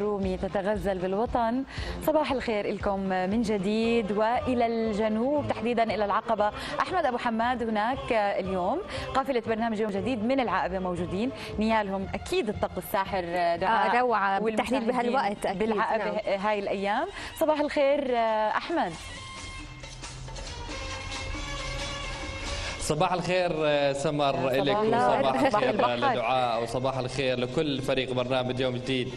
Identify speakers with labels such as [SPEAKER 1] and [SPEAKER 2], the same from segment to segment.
[SPEAKER 1] رومي تتغزل بالوطن. صباح الخير لكم من جديد وإلى الجنوب تحديدا إلى العقبة. أحمد أبو حماد هناك اليوم. قافلة برنامج يوم جديد من العقبة موجودين. نيالهم أكيد الطقس الساحر دعاء
[SPEAKER 2] آه روعة. بالتحديد بهالوقت
[SPEAKER 1] أكيد. بالعقبة نعم. هاي الأيام. صباح الخير أحمد.
[SPEAKER 3] صباح الخير سمر لك وصباح الخير لدعاء وصباح الخير لكل فريق برنامج يوم جديد.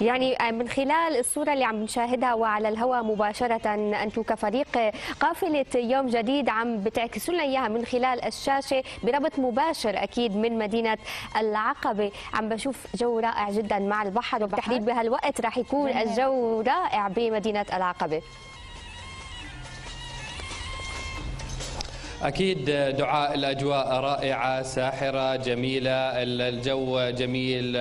[SPEAKER 2] يعني من خلال الصورة اللي عم نشاهدها وعلى الهواء مباشرة أنتم كفريق قافلة يوم جديد عم بتعكسوا لنا إياها من خلال الشاشة بربط مباشر أكيد من مدينة العقبة. عم بشوف جو رائع جدا مع البحر وبالتحديد بهالوقت راح يكون الجو رائع بمدينة العقبة.
[SPEAKER 3] أكيد دعاء الأجواء رائعة ساحرة جميلة الجو جميل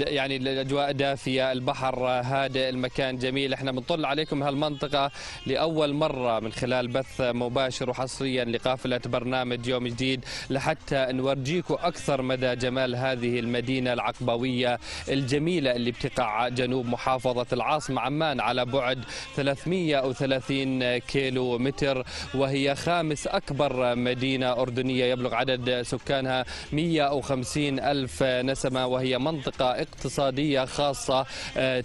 [SPEAKER 3] يعني الأجواء دافية البحر هادئ المكان جميل. إحنا بنطل عليكم هالمنطقة لأول مرة من خلال بث مباشر وحصريا لقافلة برنامج يوم جديد لحتى نورجيكم أكثر مدى جمال هذه المدينة العقبوية الجميلة اللي بتقع جنوب محافظة العاصمة عمان على بعد 330 كيلو متر وهي خامس أكبر مدينة أردنية. يبلغ عدد سكانها 150 ألف نسمة وهي منطقة اقتصادية خاصة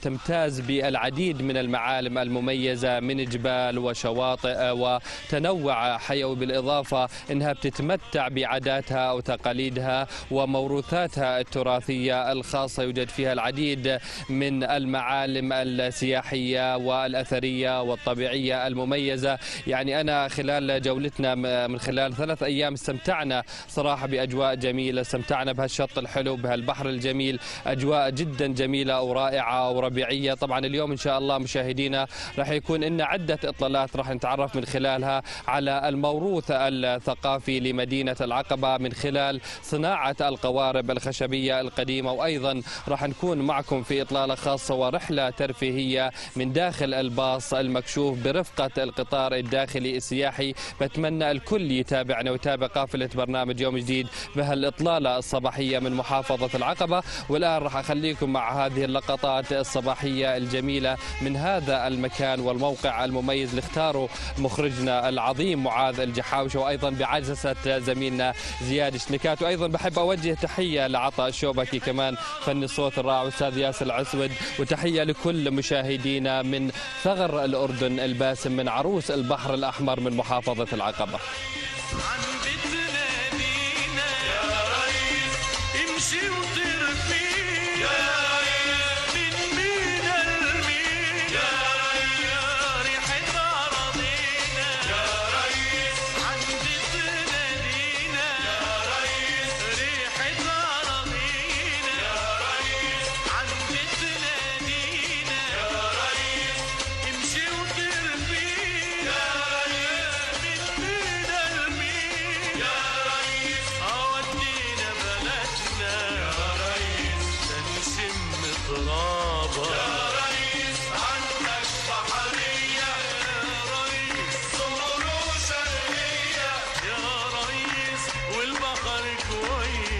[SPEAKER 3] تمتاز بالعديد من المعالم المميزة من جبال وشواطئ وتنوع حيوي. بالإضافة أنها بتتمتع بعاداتها وتقاليدها وموروثاتها التراثية الخاصة. يوجد فيها العديد من المعالم السياحية والأثرية والطبيعية المميزة. يعني أنا خلال جولتنا من خلال ثلاث أيام استمتعنا صراحة بأجواء جميلة استمتعنا بهالشط الحلو بهالبحر الجميل. أجواء جدا جميلة ورائعة وربيعية طبعا اليوم إن شاء الله مشاهدينا راح يكون لنا عدة إطلالات راح نتعرف من خلالها على الموروث الثقافي لمدينة العقبة من خلال صناعة القوارب الخشبية القديمة. وأيضا راح نكون معكم في إطلالة خاصة ورحلة ترفيهية من داخل الباص المكشوف برفقة القطار الداخلي السياحي. بتمنى الكل يتابعنا ويتابع قافلة برنامج يوم جديد بهالإطلالة الصباحية من محافظة العقبة. والآن راح أخليكم مع هذه اللقطات الصباحية الجميلة من هذا المكان والموقع المميز اللي اختاره مخرجنا العظيم معاذ الجحاوشة وأيضا بعجزة زميلنا زياد شنكات. وأيضا بحب أوجه تحية لعطاء الشوبكي كمان فني الصوت الرائع أستاذ ياسر العسود. وتحية لكل مشاهدينا من ثغر الأردن الباسم من عروس البحر الأحمر من محافظة العقبة.
[SPEAKER 4] عن بيتنا لينا يا ريس امشي وطير فيه غابة عندك بحرية يا ريس شرقية يا والبحر كويس.